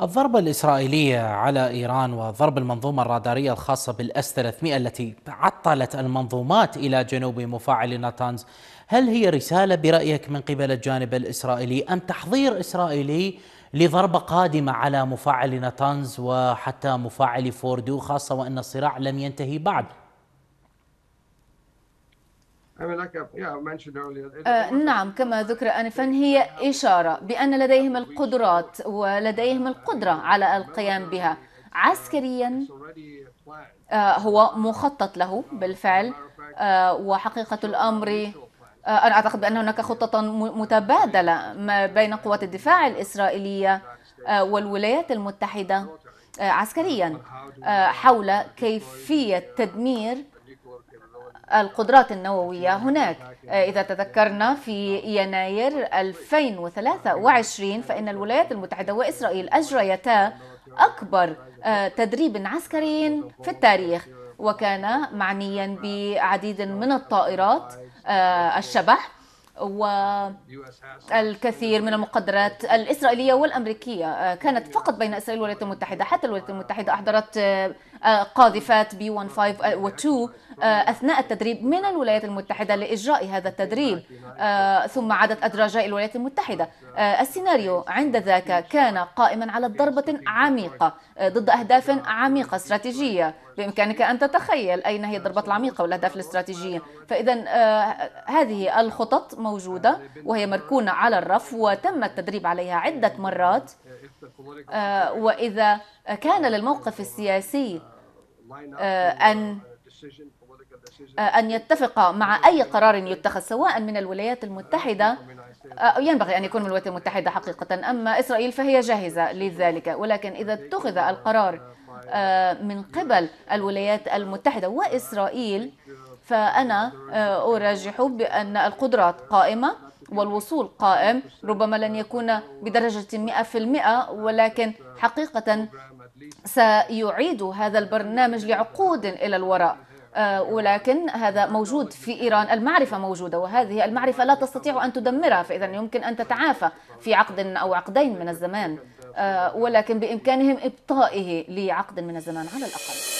الضربة الإسرائيلية على إيران وضرب المنظومة الرادارية الخاصة بالأس 300 التي عطلت المنظومات إلى جنوب مفاعل ناتانز هل هي رسالة برأيك من قبل الجانب الإسرائيلي أم تحضير إسرائيلي لضربة قادمة على مفاعل ناتانز وحتى مفاعل فوردو خاصة وأن الصراع لم ينتهي بعد؟ آه نعم كما ذكر آنفا هي إشارة بأن لديهم القدرات ولديهم القدرة على القيام بها. عسكريا آه هو مخطط له بالفعل. آه وحقيقة الأمر أنا أعتقد بأن هناك خطة متبادلة ما بين قوات الدفاع الإسرائيلية والولايات المتحدة عسكريا حول كيفية تدمير القدرات النووية هناك. إذا تذكرنا في يناير 2023 فإن الولايات المتحدة وإسرائيل أجريتا أكبر تدريب عسكري في التاريخ وكان معنيا بعديد من الطائرات الشبح والكثير من المقدرات الإسرائيلية والأمريكية كانت فقط بين إسرائيل والولايات المتحدة. حتى الولايات المتحدة أحضرت قاذفات بي 15 و 2 أثناء التدريب من الولايات المتحدة لإجراء هذا التدريب. ثم عادت أدراجها إلى الولايات المتحدة. السيناريو عند ذاك كان قائما على ضربة عميقة ضد أهداف عميقة استراتيجية. بإمكانك أن تتخيل أين هي الضربات العميقة والأهداف الاستراتيجية. فإذا هذه الخطط موجودة وهي مركونة على الرف وتم التدريب عليها عدة مرات. وإذا كان للموقف السياسي أن أن يتفق مع أي قرار يتخذ سواء من الولايات المتحدة ينبغي أن يكون من الولايات المتحدة حقيقة أما إسرائيل فهي جاهزة لذلك. ولكن إذا اتخذ القرار من قبل الولايات المتحدة وإسرائيل فأنا أرجح بأن القدرات قائمة والوصول قائم ربما لن يكون بدرجة 100% ولكن حقيقة سيعيد هذا البرنامج لعقود إلى الوراء. آه، ولكن هذا موجود في إيران. المعرفة موجودة وهذه المعرفة لا تستطيع أن تدمرها فإذا يمكن أن تتعافى في عقد أو عقدين من الزمان. آه، ولكن بإمكانهم إبطائه لعقد من الزمان على الأقل.